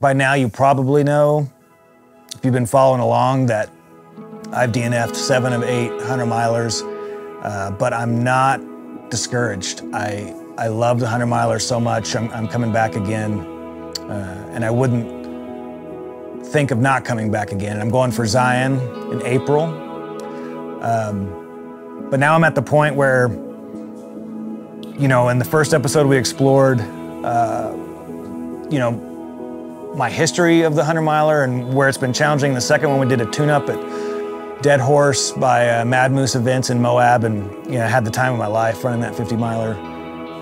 by now you probably know, if you've been following along, that I've DNF'd seven of eight 100 milers, uh, but I'm not discouraged. I, I love the 100 miler so much. I'm, I'm coming back again, uh, and I wouldn't think of not coming back again. I'm going for Zion in April. Um, but now I'm at the point where, you know, in the first episode we explored, uh, you know, my history of the 100 miler and where it's been challenging. The second one we did a tune up at Dead Horse by uh, Mad Moose events in Moab and you know, had the time of my life running that 50 miler.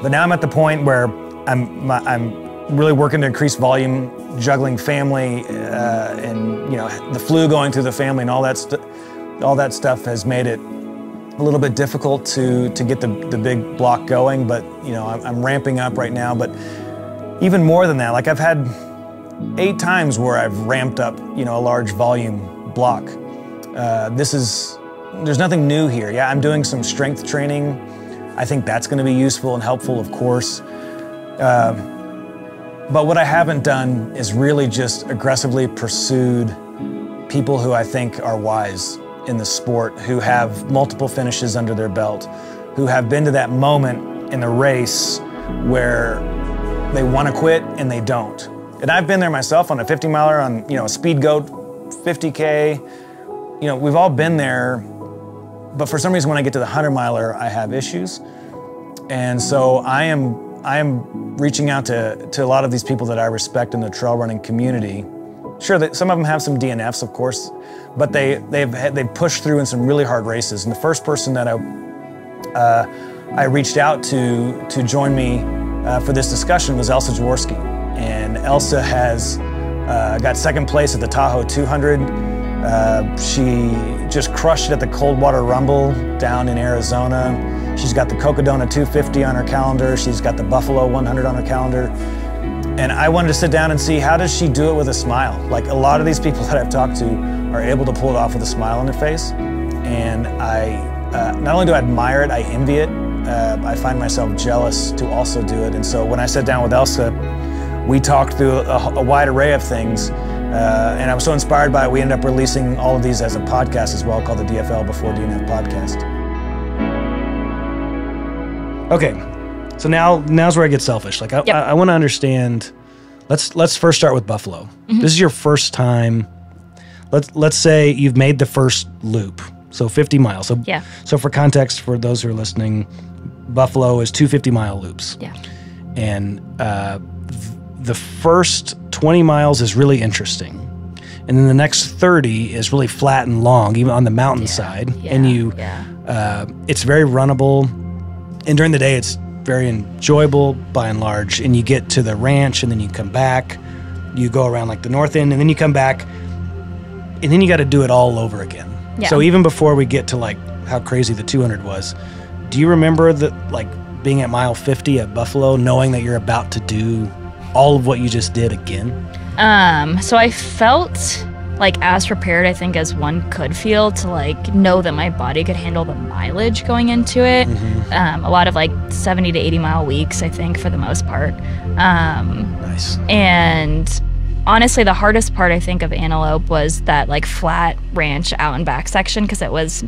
But now I'm at the point where I'm, my, I'm really working to increase volume, juggling family uh, and you know the flu going through the family and all that, all that stuff has made it a little bit difficult to, to get the, the big block going. But you know I'm, I'm ramping up right now. But even more than that, like I've had eight times where I've ramped up, you know, a large volume block. Uh, this is, there's nothing new here. Yeah, I'm doing some strength training. I think that's going to be useful and helpful, of course. Uh, but what I haven't done is really just aggressively pursued people who I think are wise in the sport, who have multiple finishes under their belt, who have been to that moment in the race where they want to quit and they don't. And I've been there myself on a 50 miler, on you know a Speedgoat 50k. You know, we've all been there, but for some reason when I get to the 100 miler, I have issues. And so I am I am reaching out to, to a lot of these people that I respect in the trail running community. Sure, that some of them have some DNFs, of course, but they they've they've pushed through in some really hard races. And the first person that I uh, I reached out to to join me uh, for this discussion was Elsa Jaworski, and Elsa has uh, got second place at the Tahoe 200. Uh, she just crushed it at the Coldwater Rumble down in Arizona. She's got the Cocodona 250 on her calendar. She's got the Buffalo 100 on her calendar. And I wanted to sit down and see how does she do it with a smile? Like a lot of these people that I've talked to are able to pull it off with a smile on their face. And I, uh, not only do I admire it, I envy it. Uh, I find myself jealous to also do it. And so when I sat down with Elsa, we talked through a, a wide array of things. Uh, and I was so inspired by it, we ended up releasing all of these as a podcast as well called the DFL Before DNF Podcast. Okay, so now now's where I get selfish. Like I, Yep. I, I want to understand. Let's let's first start with Buffalo. Mm-hmm. This is your first time. Let's let's say you've made the first loop, so 50 miles. So Yeah. So for context, for those who are listening, Buffalo is two 50 mile loops, Yeah. and uh, the first 20 miles is really interesting, and then the next 30 is really flat and long, even on the mountainside, and Yeah, you Yeah. uh, it's very runnable, and during the day it's very enjoyable by and large. And you get to the ranch, and then you come back. You go around like the north end, and then you come back, and then you got to do it all over again. Yeah. So even before we get to like how crazy the 200 was, do you remember that like being at mile 50 at Buffalo, knowing that you're about to do all of what you just did again? Um, so I felt like as prepared, I think, as one could feel to like know that my body could handle the mileage going into it. Um, a lot of like 70 to 80 mile weeks, I think, for the most part. Um, Nice. and honestly, the hardest part, I think, of Antelope was that like flat ranch out and back section because it was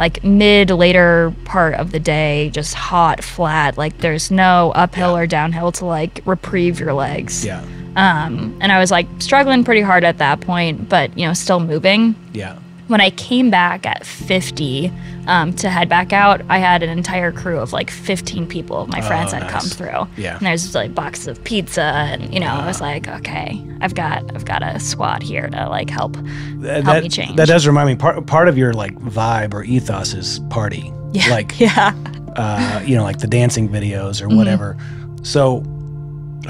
like mid later part of the day, just hot, flat. Like there's no uphill or downhill to like reprieve your legs. Yeah. Um, and I was like struggling pretty hard at that point, but you know, still moving. Yeah. When I came back at 50 um, to head back out, I had an entire crew of like 15 people. of My friends had come through. Yeah. And there's like boxes of pizza, and you know, I was like, okay, I've got I've got a squad here to like help That, help me change. that does remind me. Part part of your like vibe or ethos is party. yeah. Like yeah. uh, you know, like the dancing videos or Mm-hmm. whatever. So,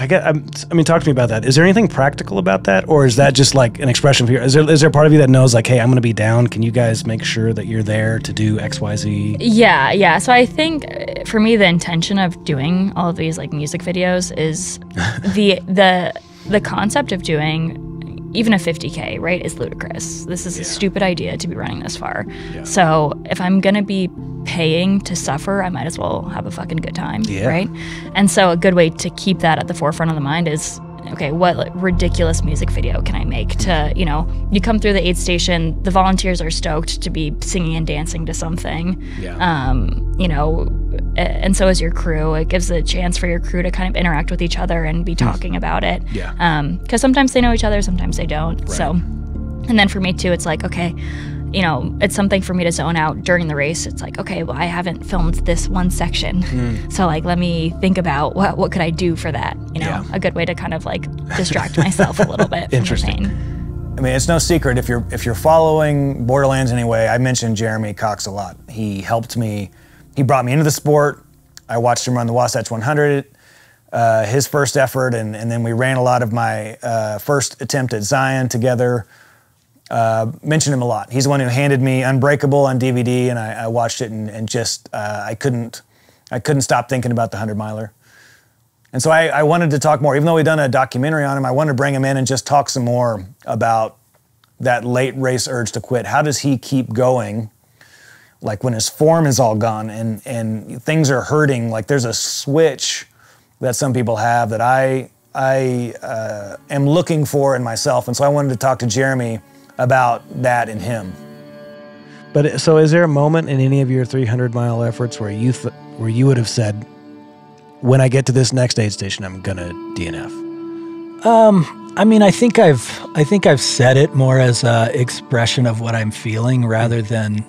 I get. I'm, I mean, talk to me about that. Is there anything practical about that, or is that just like an expression for you? Is there is there part of you that knows like, hey, I'm going to be down? Can you guys make sure that you're there to do X, Y, Z? Yeah, yeah. So I think for me, the intention of doing all of these like music videos is the the the concept of doing even a 50k right is ludicrous. This is a stupid idea to be running this far. So if I'm gonna be paying to suffer, I might as well have a fucking good time, Yeah. right? And so a good way to keep that at the forefront of the mind is okay, what ridiculous music video can I make to, you know, you come through the aid station, the volunteers are stoked to be singing and dancing to something. Yeah. Um, you know, and so is your crew. It gives a chance for your crew to kind of interact with each other and be talking about it. Yeah. Um, because sometimes they know each other, sometimes they don't. So, and then for me too, it's like, okay, you know, it's something for me to zone out during the race. It's like, okay, well, I haven't filmed this one section, so like, let me think about what what could I do for that. You know, Yeah. a good way to kind of like distract myself a little bit. From Interesting. I mean, it's no secret if you're if you're following Borderlands anyway. I mentioned Jeremy Cox a lot. He helped me. He brought me into the sport. I watched him run the Wasatch 100, uh, his first effort, and, and then we ran a lot of my uh, first attempt at Zion together. Uh, mentioned him a lot. He's the one who handed me Unbreakable on DVD, and I, I watched it and, and just uh, I couldn't I couldn't stop thinking about the hundred miler. And so I, I wanted to talk more, even though we'd done a documentary on him. I wanted to bring him in and just talk some more about that late race urge to quit. How does he keep going? Like when his form is all gone and and things are hurting. Like there's a switch that some people have that I I uh, am looking for in myself. And so I wanted to talk to Jeremy about that in him. But so, is there a moment in any of your 300 mile efforts where you th- where you would have said, "When I get to this next aid station, I'm gonna DNF"? Um, I mean, I think I've I think I've said it more as a expression of what I'm feeling rather than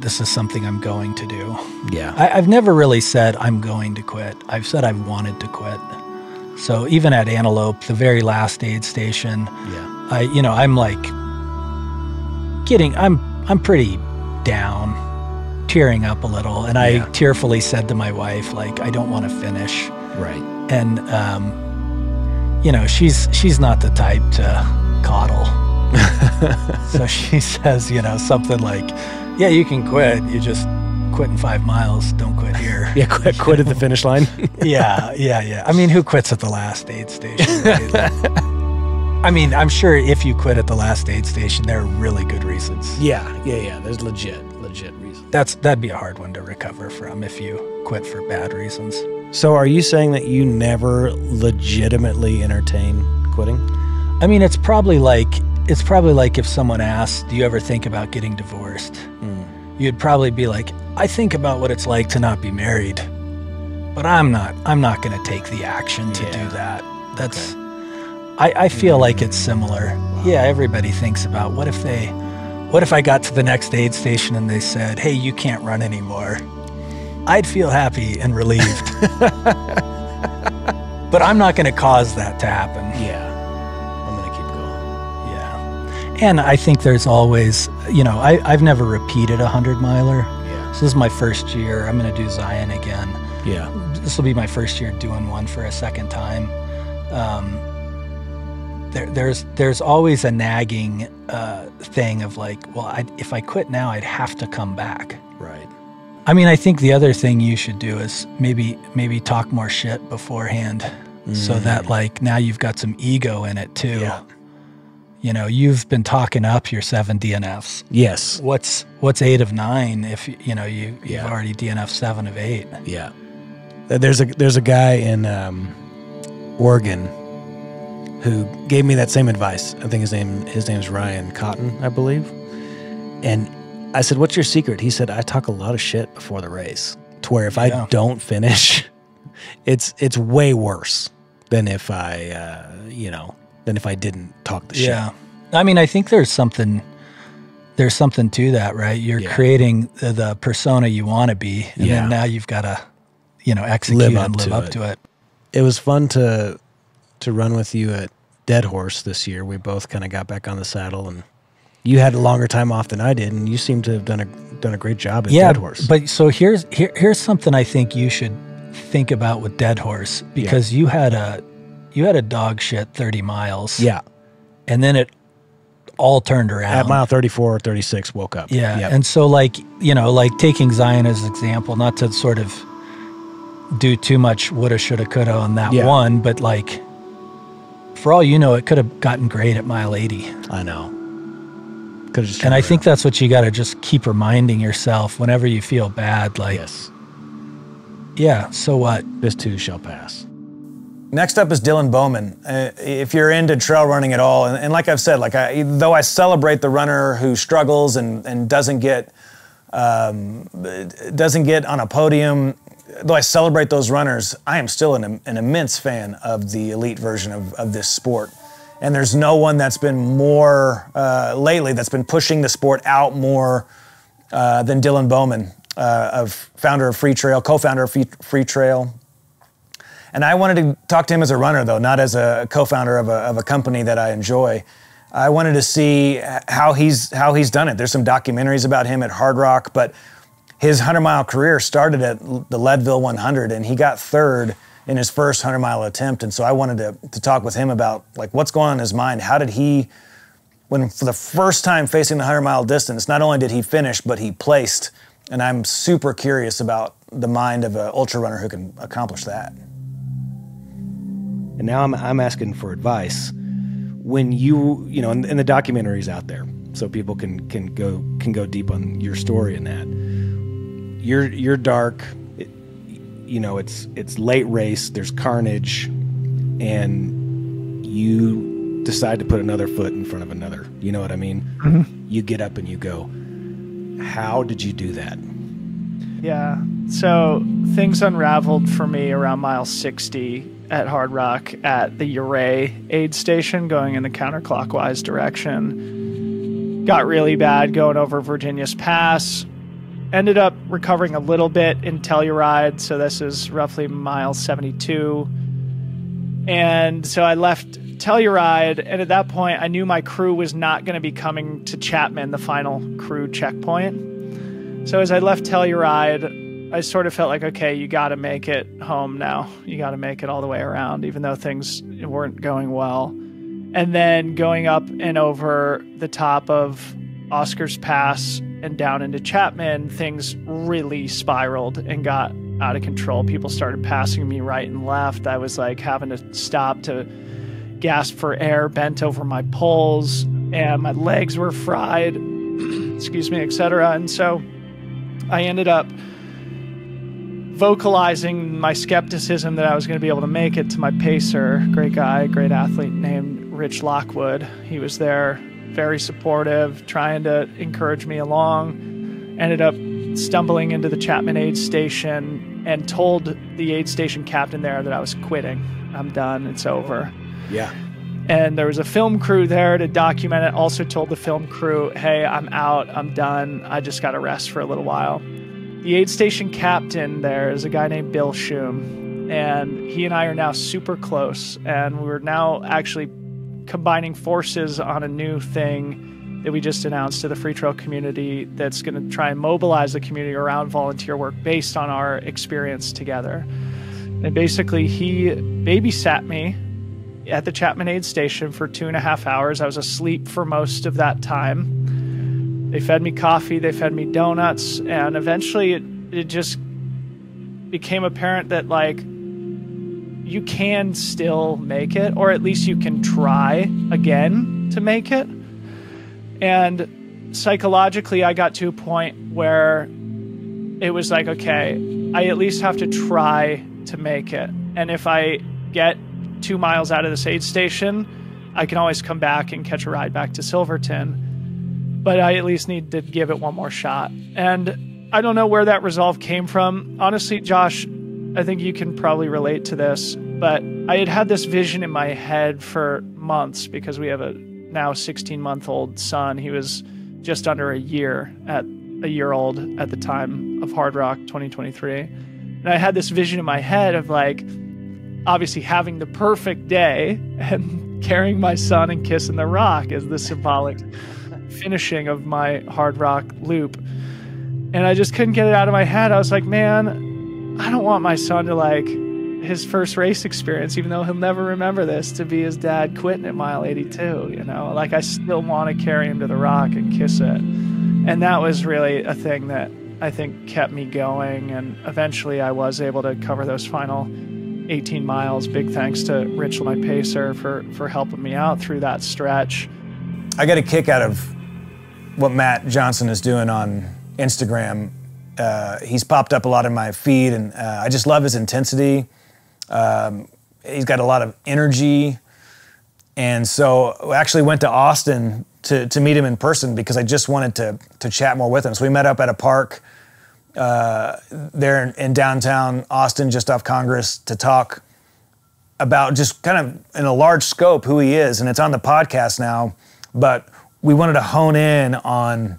this is something I'm going to do. Yeah. I, I've never really said I'm going to quit. I've said I've wanted to quit. So even at Antelope, the very last aid station, yeah. I you know I'm like getting I'm I'm pretty down, tearing up a little, and Yeah. I tearfully said to my wife like I don't want to finish Right. and um, you know she's she's not the type to coddle so she says you know something like yeah you can quit you just quit in five miles don't quit here Yeah. Quit, quit at the finish line. yeah yeah yeah i mean who quits at the last aid station right? Like, i mean i'm sure if you quit at the last aid station there are really good reasons yeah. Yeah. Yeah. There's legit, legit reasons. that's that'd be a hard one to recover from if you quit for bad reasons So, are you saying that you never legitimately entertain quitting? I mean, it's probably like it's probably like if someone asked, "Do you ever think about getting divorced?" Hmm. You'd probably be like, "I think about what it's like to not be married, but I'm not. I'm not going to take the action to Yeah. do that." That's. I, I feel like it's similar. Yeah, everybody thinks about what if they, what if I got to the next aid station and they said, "Hey, you can't run anymore." I'd feel happy and relieved. but I'm not going to cause that to happen. Yeah. I'm gonna keep going. Yeah. And I think there's always, you know, I, I've never repeated a 100 miler. Yeah. So this is my first year. I'm going to do Zion again. Yeah. This will be my first year doing one for a second time. Um, there, there's there's always a nagging uh, thing of like, well, I, if I quit now, I'd have to come back. Right. I mean, I think the other thing you should do is maybe maybe talk more shit beforehand, so that like now you've got some ego in it too. Yeah. You know, you've been talking up your seven DNFs. Yes. What's what's eight of nine if you know you you've Yeah. already DNF seven of eight? Yeah. There's a there's a guy in um, Oregon who gave me that same advice. I think his name his name's Ryan Cotton, I believe. And I said, "What's your secret?" He said, "I talk a lot of shit before the race, to where if Yeah. I don't finish, it's it's way worse than if I uh, you know than if I didn't talk the shit. Yeah. I mean, I think there's something there's something to that, right? You're Yeah. creating the, the persona you want to be, and Yeah. then now you've got to, you know, execute Live and live to up it. to it. It was fun to to run with you at Dead Horse this year. We both kind of got back on the saddle and. You had a longer time off than I did, and you seem to have done a done a great job at yeah, Dead Horse. but so here's here, here's something I think you should think about with Dead Horse because you had a you had a dog shit 30 miles. yeah, and then it all turned around. at mile 34 or 36, woke up. Yeah. Yep. And so, like, you know, like taking Zion as an example, not to sort of do too much woulda, shoulda, coulda on that Yeah. one, but like, for all you know, it could have gotten great at mile 80. I know. Could have just. And I think around. that's what you got to just keep reminding yourself whenever you feel bad. Like, yes, yeah, so what? this too shall pass. Next up is Dylan Bowman. Uh, if you're into trail running at all, and, and like I've said, like I, though I celebrate the runner who struggles and, and doesn't get um, doesn't get on a podium, though I celebrate those runners, I am still an, an immense fan of the elite version of, of this sport. And there's no one that's been more uh, lately that's been pushing the sport out more uh, than Dylan Bowman, uh, of founder of Freetrail, co-founder of Free, Trail, and I wanted to talk to him as a runner, though, not as a co-founder of a, of a company that I enjoy. I wanted to see how he's how he's done it. There's some documentaries about him at Hardrock, but his 100 mile career started at the Leadville 100, and he got third in his first 100 mile attempt. And so I wanted to, to talk with him about like what's going on in his mind. How did he, when for the first time facing the 100 mile distance, not only did he finish, but he placed. And I'm super curious about the mind of an ultra runner who can accomplish that. And now I'm, I'm asking for advice. When you, you know, and, and the documentary's out there, so people can can go can go deep on your story in that. You're you're dark, it, you know. It's it's late race. There's carnage, and you decide to put another foot in front of another. You know what I mean? Mm-hmm. You get up and you go. How did you do that? Yeah. So things unraveled for me around mile 60 at Hardrock at the Ouray aid station going in the counterclockwise direction. Got really bad going over Virginius Pass. Ended up recovering a little bit in Telluride, so this is roughly mile 72. And so I left Telluride, and at that point, I knew my crew was not going to be coming to Chapman, the final crew checkpoint. So as I left Telluride, I sort of felt like, okay, you got to make it home now. You got to make it all the way around, even though things weren't going well. And then going up and over the top of Oscar's Pass and down into Chapman, things really spiraled and got out of control. People started passing me right and left. I was like having to stop to gasp for air, bent over my poles, and my legs were fried, excuse me, etc. And so I ended up vocalizing my skepticism that I was going to be able to make it to my pacer, great guy, great athlete named Rich Lockwood. He was there, very supportive, trying to encourage me along. Ended up stumbling into the Chapman aid station and told the aid station captain there that I was quitting. I'm done. It's over. Yeah. And there was a film crew there to document it. Also told the film crew, hey, I'm out. I'm done. I just got to rest for a little while the aid station captain there is a guy named Bill Shum, and he and I are now super close, and we're now actually combining forces on a new thing that we just announced to the Freetrail community that's going to try and mobilize the community around volunteer work based on our experience together. And basically, he babysat me at the Chapman Aid Station for two and a half hours. I was asleep for most of that time they fed me coffee, they fed me donuts, and eventually it, it just became apparent that, like, you can still make it, or at least you can try again to make it. And psychologically, I got to a point where it was like, okay, I at least have to try to make it. And if I get two miles out of this aid station, I can always come back and catch a ride back to Silverton but I at least need to give it one more shot. And I don't know where that resolve came from. Honestly, Josh, I think you can probably relate to this, but I had had this vision in my head for months because we have a now 16 month old son. He was just under a year at a year old at the time of Hardrock 2023. And I had this vision in my head of like, obviously having the perfect day and carrying my son and kissing the rock as the symbolic finishing of my Hardrock loop. And I just couldn't get it out of my head. I was like, man, I don't want my son to like his first race experience, even though he'll never remember this, to be his dad quitting at mile 82. You know, like I still want to carry him to the rock and kiss it. And that was really a thing that I think kept me going. And eventually I was able to cover those final 18 miles. Big thanks to Rich, my pacer, for, for helping me out through that stretch. I got a kick out of what Matt Johnson is doing on Instagram. Uh, he's popped up a lot in my feed, and uh, I just love his intensity. Um, he's got a lot of energy. And so I actually went to Austin to, to meet him in person because I just wanted to, to chat more with him. So we met up at a park uh, there in, in downtown Austin, just off Congress, to talk about just kind of in a large scope who he is. And it's on the podcast now, but we wanted to hone in on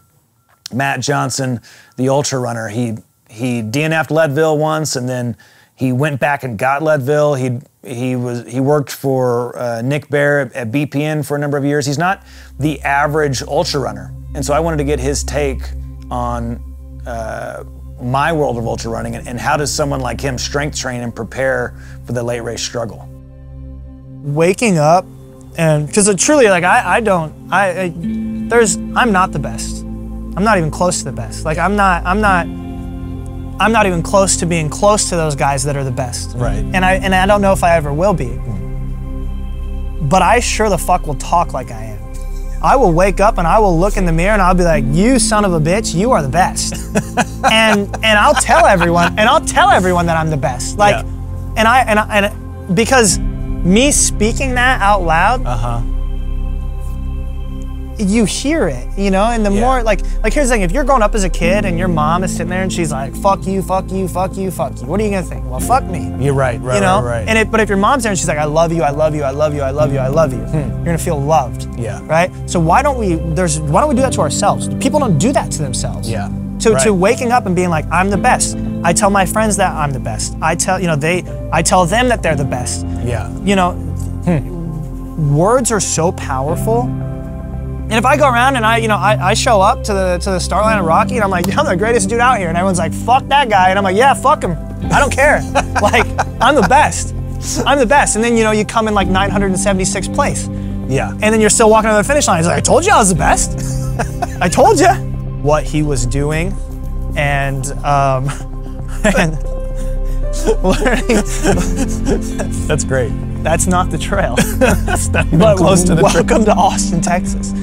Matt Johnson, the ultra runner. He he DNF'd Leadville once, and then he went back and got Leadville. He he was he worked for uh, Nick Bare at, at BPN for a number of years. He's not the average ultra runner, and so I wanted to get his take on uh, my world of ultra running and, and how does someone like him strength train and prepare for the late race struggle. waking up and because truly like I, I don't I, I there's i'm not the best i'm not even close to the best. Like i'm not i'm not i'm not even close to being close to those guys that are the best. Right. and i and i don't know if i ever will be. But i sure the fuck will talk like i am. I will wake up and i will look in the mirror and i'll be like you son of a bitch you are the best. And and i'll tell everyone and i'll tell everyone that i'm the best. Like Yeah. and i and I, and because me speaking that out loud Uh huh. You hear it, you know, and the Yeah. more like like here's the thing, if you're growing up as a kid and your mom is sitting there and she's like, fuck you, fuck you, fuck you, fuck you, what are you gonna think? Well, fuck me. You're right. Right. you know? Right. right. And it but if your mom's there and she's like, I love you, I love you, I love you, I love you, I love you, you're gonna feel loved. Hmm. Yeah. Right? So why don't we there's why don't we do that to ourselves? People don't do that to themselves. Yeah. To, to waking up and being like, I'm the best. I tell my friends that I'm the best. I tell, you know, they I tell them that they're the best yeah. you know, words are so powerful. And if I go around and I, you know, I, I show up to the to the start line of Rocky and I'm like, I'm the greatest dude out here, and everyone's like, fuck that guy, and I'm like, yeah, fuck him. I don't care. like, I'm the best. I'm the best. And then you know, you come in like 976th place, Yeah. and then you're still walking to the finish line. He's like, I told you I was the best. I told you what he was doing, and um, and learning. That's great. That's not the trail. That's But close to the welcome to Austin, Texas.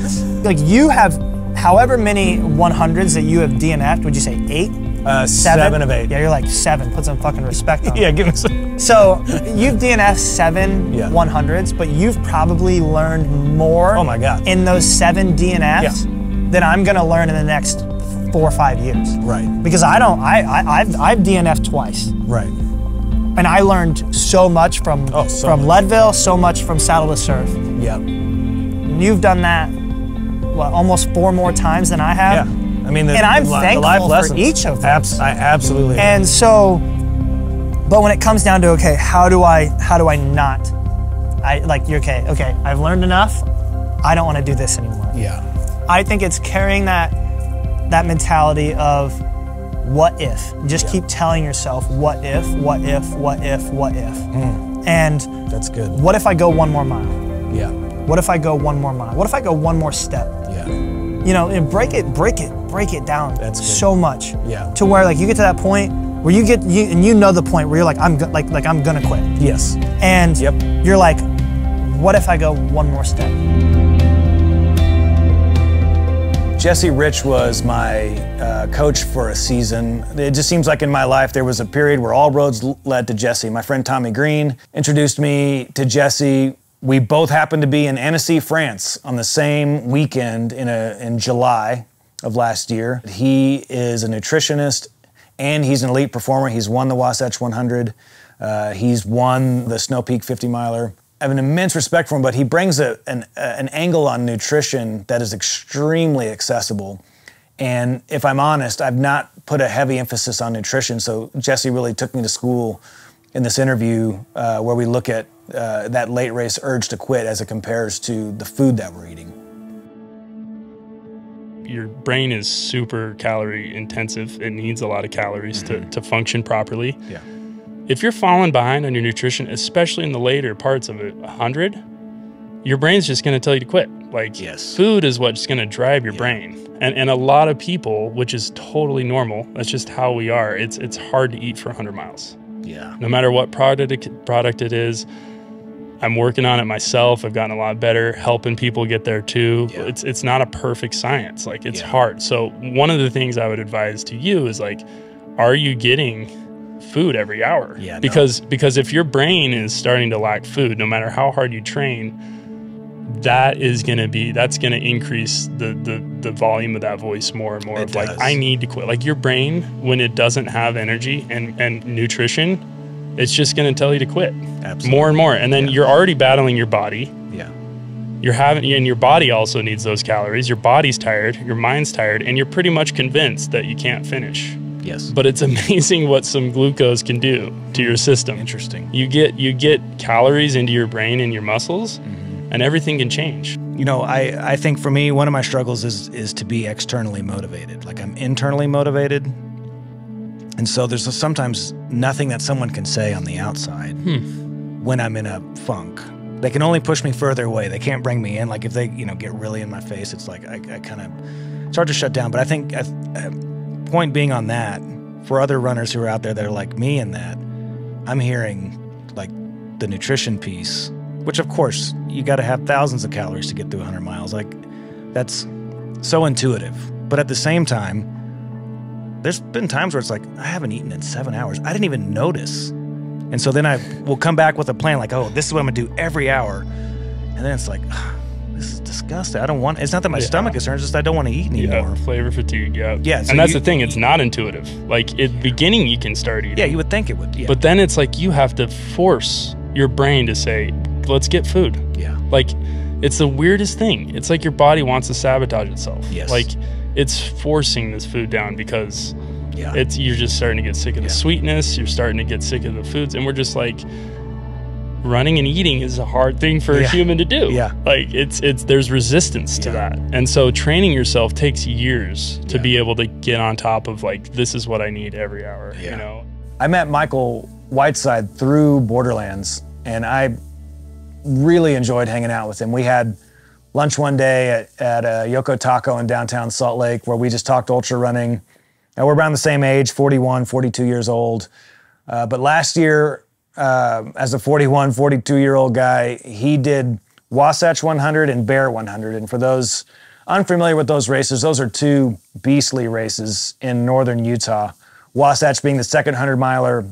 Like you have, however many 100s that you have DNF'd. Would you say eight? Uh, Seven? seven of eight. Yeah, you're like seven. Put some fucking respect on. it. Yeah. Give us. So you've DNF'd seven Yeah. 100s, but you've probably learned more. Oh my God. In those seven DNFs than I'm gonna learn in the next four or five years. Right. Because I don't. I, I I've I've DNF'd twice Right. And I learned so much from Oh, so from much. Leadville, so much from Saddle to Surf. Yeah. And you've done that what almost four more times than I have. Yeah. I mean, the, And I'm the, li- the thankful for each of them. Abs- I absolutely. am. And so, but when it comes down to okay, how do I how do I not? I like you're okay. Okay, I've learned enough. I don't want to do this anymore. yeah. I think it's carrying that that mentality of what if. Just keep telling yourself what if, what if, what if, what if. Hmm. And That's good. what if I go one more mile? Yeah. What if I go one more mile? What if I go one more step? Yeah. You know, and break it, break it, break it down That's good. so much. Yeah. To where like you get to that point where you get you and you know the point where you're like I'm like like I'm gonna quit. Yes. And Yep. you're like, what if I go one more step? Jesse Rich was my uh, coach for a season. It just seems like in my life there was a period where all roads led to Jesse. My friend Tommy Green introduced me to Jesse. We both happened to be in Annecy, France on the same weekend in, a, in July of last year. He is a nutritionist and he's an elite performer. He's won the Wasatch 100. Uh, he's won the Snow Peak 50 miler. I have an immense respect for him, but he brings a, an, a- an angle on nutrition that is extremely accessible. And if I'm honest, I've not put a heavy emphasis on nutrition. So Jesse really took me to school in this interview uh, where we look at uh, that late race urge to quit as it compares to the food that we're eating. your brain is super calorie intensive. It needs a lot of calories to, to function properly. Mm-hmm. Yeah. If you're falling behind on your nutrition, especially in the later parts of it, 100, your brain's just going to tell you to quit. Like, Yes. food is what's going to drive your brain. And, and a lot of people, which is totally normal, that's just how we are. It's, it's hard to eat for 100 miles Yeah. no matter what product it, product it is. I'm working on it myself. I've gotten a lot better, helping people get there too. Yeah. It's it's not a perfect science. Like it's Yeah. hard. So one of the things I would advise to you is like, are you getting food every hour. Yeah, no. Because because if your brain is starting to lack food, no matter how hard you train, that is going to be that's going to increase the, the the volume of that voice more and more It of like. I need to quit. Like your brain when it doesn't have energy and and nutrition, it's just going to tell you to quit Absolutely. more and more. And then you're already battling your body. Yeah. You're having and your body also needs those calories. Your body's tired, your mind's tired, and you're pretty much convinced that you can't finish. Yes. But it's amazing what some glucose can do to your system. Interesting. You get you get calories into your brain and your muscles, Mm-hmm. and everything can change. You know, I, I think for me, one of my struggles is is to be externally motivated. Like I'm internally motivated. And so there's sometimes nothing that someone can say on the outside when I'm in a funk. They can only push me further away. They can't bring me in. Like if they, you know, get really in my face, it's like I, I kind of start to shut down. But I think, uh, point being on that, for other runners who are out there that are like me in that, I'm hearing like the nutrition piece, which of course you got to have thousands of calories to get through 100 miles. Like that's so intuitive. But at the same time, there's been times where it's like I haven't eaten in seven hours. I didn't even notice. And so then I will come back with a plan like, oh, this is what I'm gonna do every hour. And then it's like, "Ah, this is disgusting. I don't want. It's not that my Yeah. stomach is hurt. It's just I don't want to eat anymore. Yeah, flavor fatigue. Yeah, Yeah, so and that's you- the thing; it's not intuitive. Like at the beginning, you can start eating. Yeah, you would think it would. Yeah. But then it's like you have to force your brain to say, "Let's get food." yeah. Like it's the weirdest thing. It's like your body wants to sabotage itself. Yes. Like it's forcing this food down because Yeah. it's you're just starting to get sick of Yeah. the sweetness. You're starting to get sick of the foods, and we're just like. Running and eating is a hard thing for a human to do. Yeah. Like it's it's there's resistance to Yeah. that. And so training yourself takes years to Yeah. be able to get on top of like this is what I need every hour, Yeah. you know. I met Michael Whiteside through Borderlands, and I really enjoyed hanging out with him. We had lunch one day at, at uh, Yoko Taco in downtown Salt Lake where we just talked ultra running. And we're around the same age 41, 42 years old. Uh, but last year, uh, as a 41, 42 year old guy, he did Wasatch 100 and Bear 100. And for those unfamiliar with those races, those are two beastly races in northern Utah. Wasatch being the second 100 miler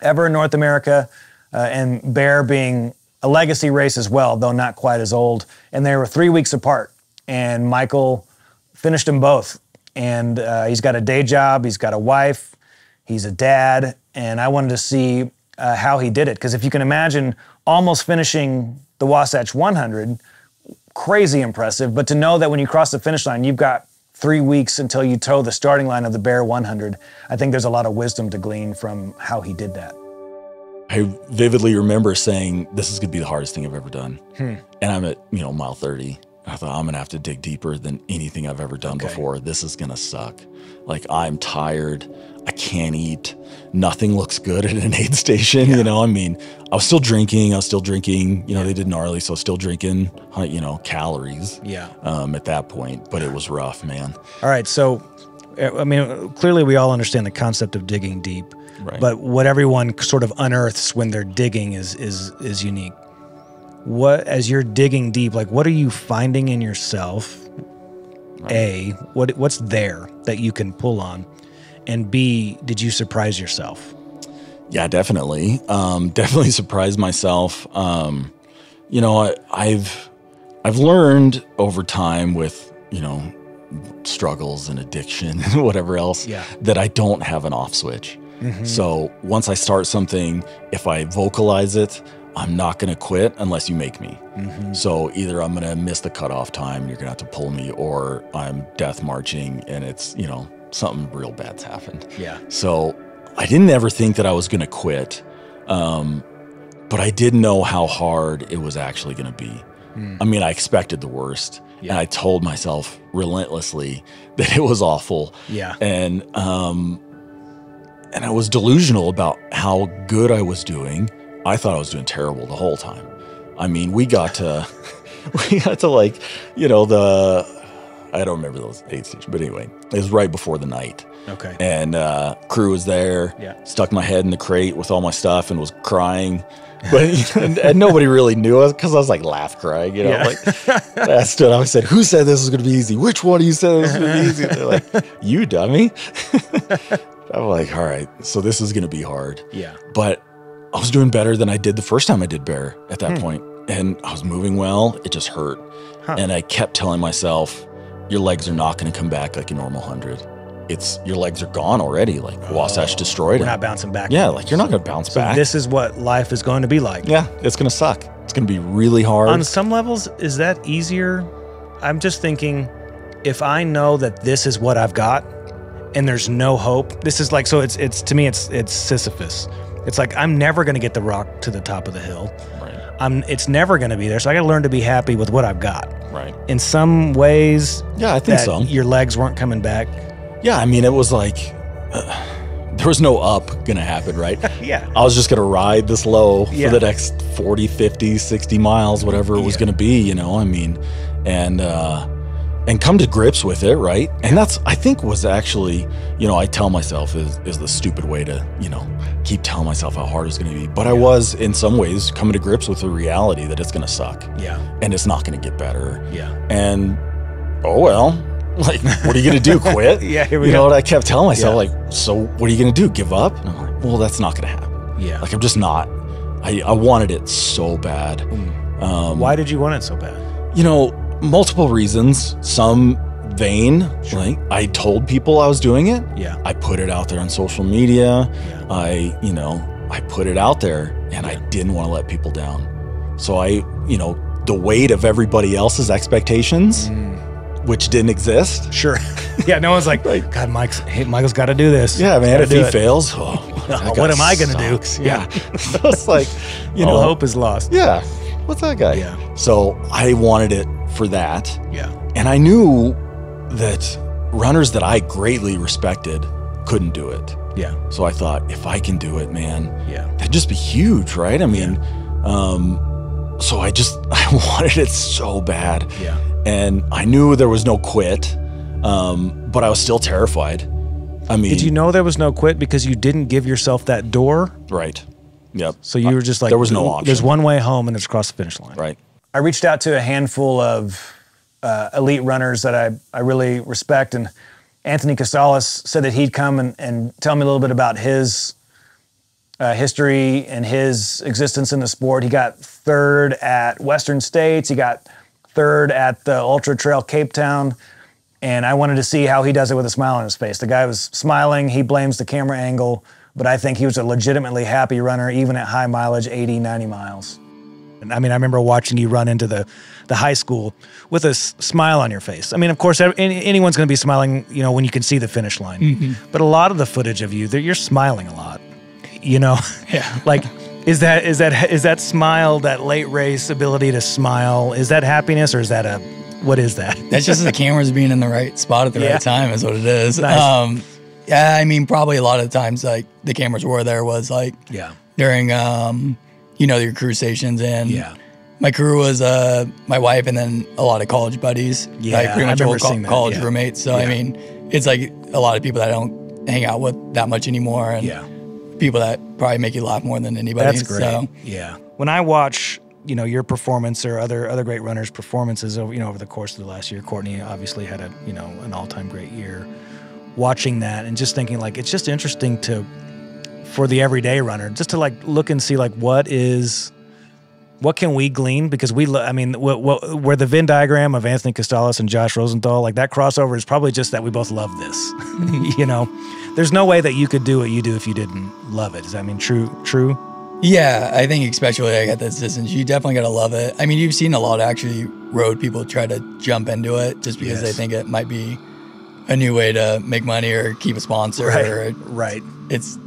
ever in North America, uh, and Bear being a legacy race as well, though not quite as old. And they were three weeks apart. And Michael finished them both. And uh, he's got a day job, he's got a wife, he's a dad, and I wanted to see uh, how he did it. Because if you can imagine almost finishing the Wasatch 100, crazy impressive. But to know that when you cross the finish line, you've got three weeks until you toe the starting line of the Bear 100, I think there's a lot of wisdom to glean from how he did that. I vividly remember saying, "This is gonna be the hardest thing I've ever done," Hmm. and I'm at you know mile 30. I thought I'm gonna have to dig deeper than anything I've ever done Okay. before. This is gonna suck. Like I'm tired. I can't eat. Nothing looks good at an aid station. You know, I mean, I was still drinking. I was still drinking. You know, they did gnarly, so I was still drinking. You know, calories. Yeah. Um, at that point, but it was rough, man. All right, so uh, I mean, clearly we all understand the concept of digging deep, Right. but what everyone sort of unearths when they're digging is is is unique. What as you're digging deep, like what are you finding in yourself? A, what what's there that you can pull on, and B, did you surprise yourself? Yeah, definitely. Um, definitely surprised myself. Um, you know, I, I've I've learned over time with you know struggles and addiction and whatever else Yeah. that I don't have an off switch. So once I start something, if I vocalize it, I'm not going to quit unless you make me. So either I'm going to miss the cutoff time, you're going to have to pull me, or I'm death marching and it's you know something real bad's happened. Yeah. So I didn't ever think that I was going to quit, um, but I did know how hard it was actually going to be. I mean, I expected the worst, Yeah. and I told myself relentlessly that it was awful. Yeah. and um, and I was delusional about how good I was doing. I thought I was doing terrible the whole time. I mean, we got to we got to like you know the I don't remember those aid stations, but anyway, it was right before the night Okay. and uh, crew was there. Yeah. Stuck my head in the crate with all my stuff and was crying. But and, and nobody really knew us because I was like laugh crying, you know. Yeah. Like I stood up and said, "Who said this was going to be easy? Which one of you said this was going to be easy?" They're like, "You dummy." I'm like, all right, so this is gonna be hard. Yeah. But I was doing better than I did the first time I did bear at that point. and I was moving well. It just hurt, Huh. and I kept telling myself, your legs are not gonna come back like a normal hundred. It's your legs are gone already. Like Wasatch oh, destroyed We're not bouncing back. Yeah, like you're not gonna bounce So back. this is what life is going to be like. yeah, it's gonna suck. It's gonna be really hard. On some levels, is that easier? I'm just thinking if I know that this is what I've got and there's no hope. This is like so it's it's to me it's it's Sisyphus. It's like I'm never going to get the rock to the top of the hill. Right, I'm it's never going to be there. So I got to learn to be happy with what I've got. right. In some ways Yeah, I think so. your legs weren't coming back. Yeah, I mean, it was like uh, there was no up gonna happen, right? Yeah. I was just going to ride this low Yeah. for the next 40, 50, 60 miles, whatever it was Yeah. going to be, you know? I mean, and, uh, and come to grips with it, right? And that's, I think, was actually, you know, I tell myself is, is the stupid way to, you know, keep telling myself how hard it's going to be. But I was, in some ways, coming to grips with the reality that it's going to suck Yeah. and it's not going to get better. Yeah. And, oh, well, like, what are you going to do? Quit? Yeah, here we you go. know what I kept telling myself? Yeah. Like, so what are you going to do? Give up? And I'm like, well, that's not going to happen. Yeah. Like I'm just not. I, I wanted it so bad. Um, Why did you want it so bad? You know, multiple reasons. Some vain. Like I told people I was doing it. Yeah. I put it out there on social media. Yeah. I, you know, I put it out there, and I didn't want to let people down. So I, you know, the weight of everybody else's expectations, Mm. which didn't exist. Sure. yeah, no one's like, God, Mike's hey, Michael's got to do this. Yeah, man. If he it. fails, oh, what am I gonna do? sucks. Yeah. Yeah. so it's like, you all know, hope is lost. Yeah. What's that guy? Yeah. So I wanted it for that. Yeah. And I knew that runners that I greatly respected couldn't do it. Yeah. So I thought, if I can do it, man, Yeah. that'd just be huge, right? I mean, um, so I just, I wanted it so bad. Yeah. And I knew there was no quit, um, but I was still terrified. I mean, Did you know there was no quit because you didn't give yourself that door? right. Yep. So you were just like, there was no option. There's one way home and it's across the finish line. Right. I reached out to a handful of uh, elite runners that I, I really respect, and Anthony Costales said that he'd come and, and tell me a little bit about his uh, history and his existence in the sport. He got third at Western States, he got third at the Ultra Trail Cape Town, and I wanted to see how he does it with a smile on his face. The guy was smiling, he blames the camera angle, but I think he was a legitimately happy runner, even at high mileage, 80, 90 miles. And I mean, I remember watching you run into the, the high school with a s- smile on your face. I mean, of course, any, anyone's going to be smiling, you know, when you can see the finish line. But a lot of the footage of you, you're smiling a lot. You know, Yeah. like is that is that is that smile that late race ability to smile? Is that happiness or is that a what is that? That's just the cameras being in the right spot at the Yeah. right time is what it is. Nice. Um, yeah, I mean, probably a lot of the times like the cameras were there was like Yeah, during um, you know, your crew stations and yeah, my crew was uh my wife and then a lot of college buddies. Yeah, like pretty I much remember old co- that, college yeah. roommates. So I mean, it's like a lot of people that I don't hang out with that much anymore, and yeah. people that probably make you laugh more than anybody. That's great. So, Yeah. When I watch, you know, your performance or other other great runners' performances over, you know, over the course of the last year, Courtney obviously had a, you know, an all-time great year. Watching that and just thinking like it's just interesting to for the everyday runner just to like look and see like what is what can we glean because we lo- I mean what, what where the Venn diagram of Anthony Costales and Josh Rosenthal like that crossover is probably just that we both love this. you know. There's no way that you could do what you do if you didn't love it. Does that mean true true? yeah, I think especially like at this distance, you definitely got to love it. I mean, you've seen a lot of actually road people try to jump into it just because they think it might be a new way to make money or keep a sponsor. Or Right. it's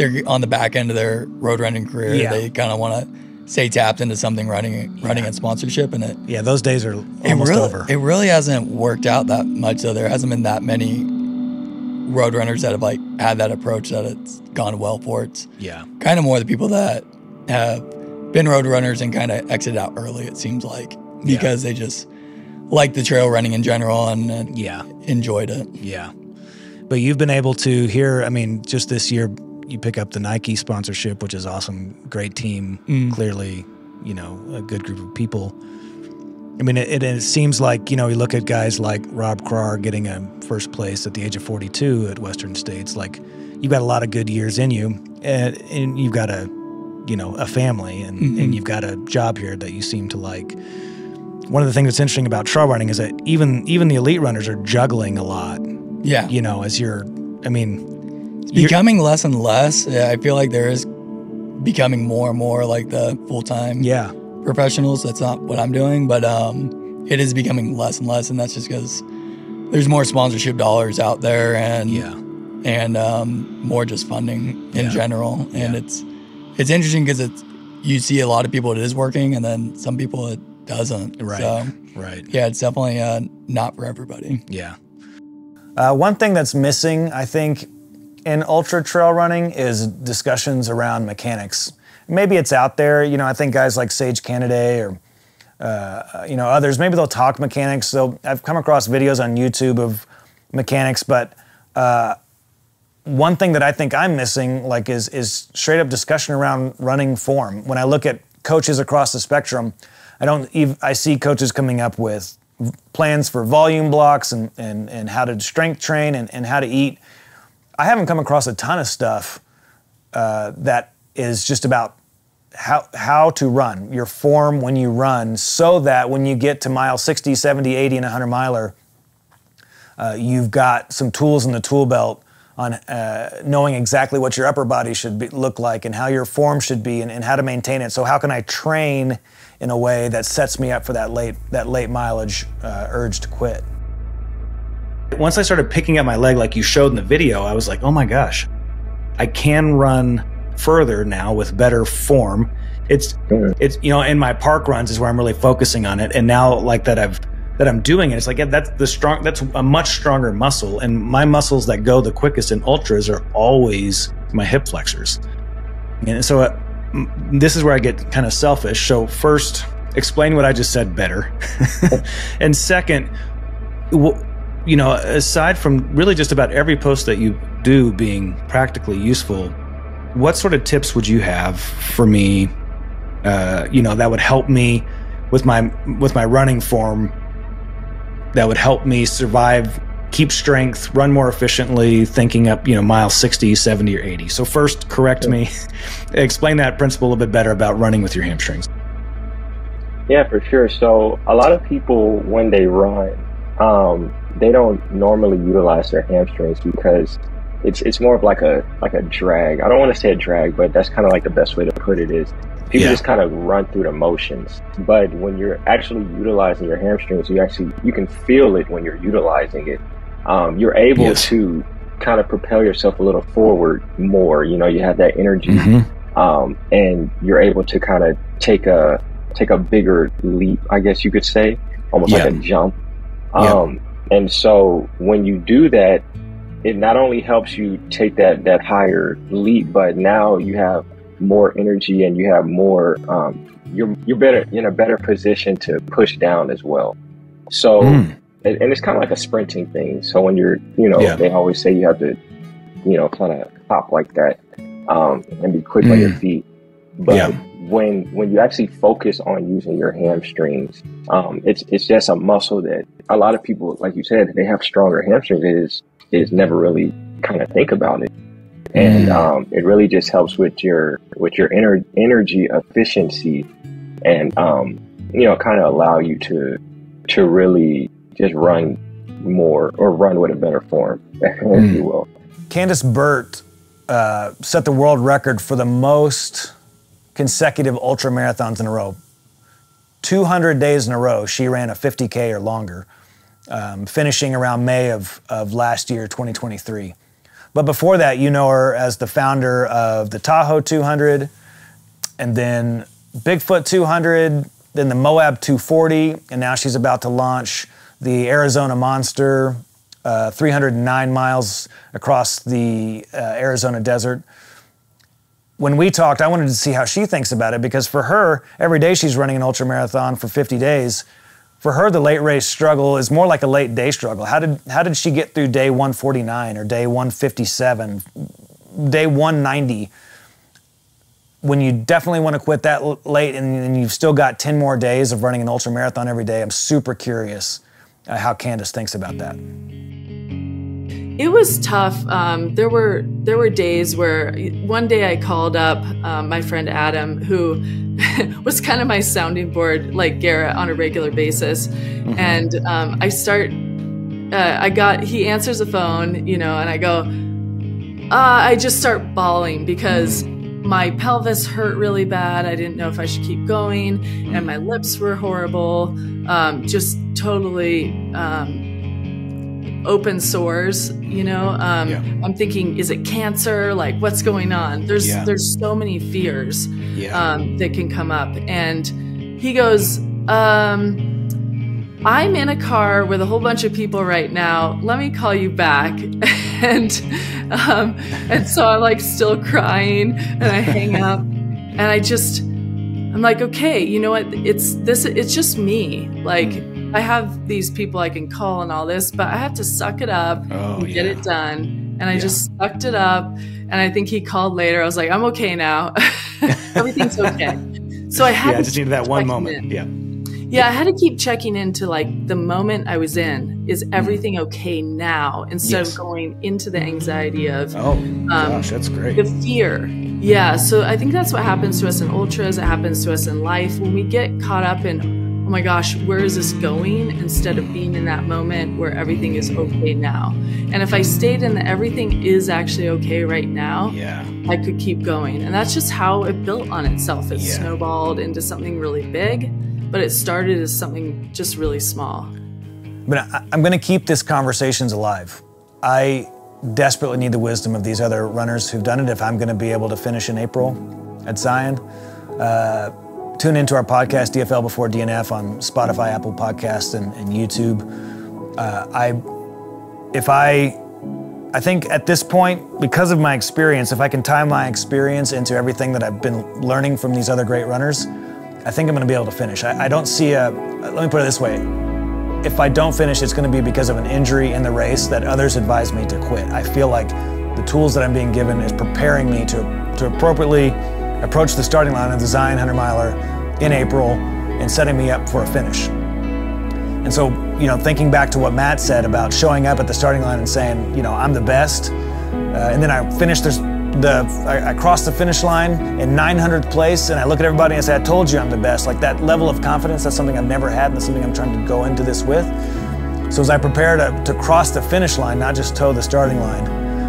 they're on the back end of their road running career. Yeah. They kind of want to stay tapped into something running, running and sponsorship, and it Yeah, those days are it almost really, over. It really hasn't worked out that much. So there hasn't been that many road runners that have like had that approach that it's gone well for. It's yeah. kind of more the people that have been road runners and kind of exited out early. It seems like because they just like the trail running in general and, and Yeah. enjoyed it. Yeah. But you've been able to hear, I mean, just this year you pick up the Nike sponsorship, which is awesome. Great team. Mm. Clearly, you know, a good group of people. I mean, it, it, it seems like, you know, you look at guys like Rob Krar getting a first place at the age of 42 at Western States. Like, you've got a lot of good years in you, and, and you've got a, you know, a family, and, and you've got a job here that you seem to like. One of the things that's interesting about trail running is that even even the elite runners are juggling a lot. Yeah. You know, as you're, I mean, It's becoming less and less. Yeah, I feel like there is becoming more and more like the full time yeah, professionals. That's not what I'm doing, but um, it is becoming less and less, and that's just because there's more sponsorship dollars out there, and yeah, and um, more just funding in Yeah. general. And it's it's interesting because it's you see a lot of people it is working, and then some people it doesn't. Right. So right, yeah, it's definitely uh, not for everybody. yeah, Uh, one thing that's missing, I think, in ultra trail running is discussions around mechanics. Maybe it's out there. You know, I think guys like Sage Canaday or uh, you know others, maybe they'll talk mechanics. So I've come across videos on YouTube of mechanics, but uh, one thing that I think I'm missing, like, is is straight up discussion around running form. When I look at coaches across the spectrum, I don't. Ev- I see coaches coming up with plans for volume blocks and and and how to strength train and, and how to eat. I haven't come across a ton of stuff uh, that is just about how how to run your form when you run, so that when you get to mile 60, 70, 80, and 100 miler, uh, you've got some tools in the tool belt on uh, knowing exactly what your upper body should be, look like and how your form should be and, and how to maintain it. So how can I train in a way that sets me up for that late that late mileage uh, urge to quit? Once I started picking up my leg like you showed in the video, I was like, oh my gosh, I can run further now with better form. It's it's you know, in my park runs is where I'm really focusing on it. And now like that I've that I'm doing it, it's like yeah, that's the strong that's a much stronger muscle. And my muscles that go the quickest in ultras are always my hip flexors. And so uh, this is where I get kind of selfish. So first, explain what I just said better. and second, wh- you know, aside from really just about every post that you do being practically useful, what sort of tips would you have for me? Uh, you know, that would help me with my with my running form. That would help me survive, keep strength, run more efficiently, thinking up, you know, mile 60, 70, or 80. So first, correct me, explain that principle a little bit better about running with your hamstrings. Yeah, for sure. So a lot of people, when they run, um, they don't normally utilize their hamstrings because it's it's more of like a like a drag. I don't want to say a drag, but that's kind of like the best way to put it is people Yeah. just kind of run through the motions. But when you're actually utilizing your hamstrings, you actually you can feel it when you're utilizing it. Um, you're able Yes. to kind of propel yourself a little forward more. You know, you have that energy um, and you're able to kind of take a take a bigger leap, I guess you could say, almost like a jump. Yeah. And so when you do that, it not only helps you take that that higher leap, but now you have more energy and you have more. Um, you're you're better in a better position to push down as well. So Mm. and, and it's kind of like a sprinting thing. So when you're, you know, Yeah. they always say you have to, you know, kind of hop like that um, and be quick on your Mm. feet. But Yeah. When when you actually focus on using your hamstrings, um, it's it's just a muscle that a lot of people, like you said, they have stronger hamstrings. Is is never really kind of think about it, and Mm. um, it really just helps with your with your ener- energy efficiency, and um, you know, kind of allow you to to really just run more or run with a better form, if you will. Candice Burt uh, set the world record for the most consecutive ultra marathons in a row. 200 days in a row, she ran a 50K or longer, um, finishing around May of, of last year, 2023. But before that, you know her as the founder of the Tahoe 200, and then Bigfoot 200, then the Moab 240, and now she's about to launch the Arizona Monster, uh, 309 miles across the uh, Arizona desert. When we talked, I wanted to see how she thinks about it because for her, every day she's running an ultra marathon for 50 days. For her, the late race struggle is more like a late day struggle. How did how did she get through day 149 or day 157, day 190? when you definitely want to quit that late and, and you've still got 10 more days of running an ultra marathon every day, I'm super curious uh, how Candice thinks about that. It was tough. Um, there were there were days where one day I called up um, my friend Adam, who was kind of my sounding board, like Garrett, on a regular basis, mm-hmm. and um, I start. Uh, I got he answers the phone, you know, and I go. Uh, I just start bawling because my pelvis hurt really bad. I didn't know if I should keep going, and my lips were horrible. Um, just totally um, open sores. You know, um, yeah. I'm thinking, is it cancer? Like, what's going on? There's yeah. there's so many fears yeah. Um, that can come up, and he goes. Um, I'm in a car with a whole bunch of people right now. Let me call you back. and um, and so I'm like still crying and I hang up and I just I'm like, okay, you know what? It's this it's just me. Like I have these people I can call and all this, but I have to suck it up oh, and get yeah. it done. And I yeah. just sucked it up. And I think he called later. I was like, I'm okay now. Everything's okay. So I had yeah, I just needed that one moment. In. Yeah. Yeah, I had to keep checking into like the moment I was in. Is mm-hmm. everything okay now? Instead yes. of going into the anxiety of oh um, gosh, that's great. The fear. Yeah, so I think that's what happens to us in ultras. It happens to us in life when we get caught up in my gosh, where is this going? Instead of being in that moment where everything is okay now. And if I stayed in the everything is actually okay right now, yeah. I could keep going. And that's just how it built on itself. It yeah. snowballed into something really big but it started as something just really small. But I, am going to keep this conversations alive. I desperately need the wisdom of these other runners who've done it if I'm going to be able to finish in April at Zion. Uh, tune into our podcast, DFL Before DNF, on Spotify, Apple Podcasts, and, and YouTube. Uh, I, if I, I think at this point, because of my experience, if I can tie my experience into everything that I've been learning from these other great runners, I think I'm going to be able to finish. I, I, don't see a, let me put it this way. If I don't finish, it's going to be because of an injury in the race that others advise me to quit. I feel like the tools that I'm being given is preparing me to, to appropriately approach the starting line of the Zion 100 miler in April and setting me up for a finish. And so, you know, thinking back to what Matt said about showing up at the starting line and saying, you know, I'm the best, uh, and then I finished this the I, I crossed the finish line in 900th place, and I look at everybody and I say, "I told you I'm the best." Like that level of confidence, that's something I've never had, and that's something I'm trying to go into this with. So as I prepare to, to cross the finish line, not just toe the starting line,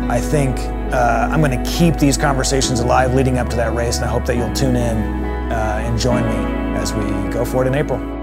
I think uh, I'm going to keep these conversations alive leading up to that race, and I hope that you'll tune in uh, and join me as we go for it in April.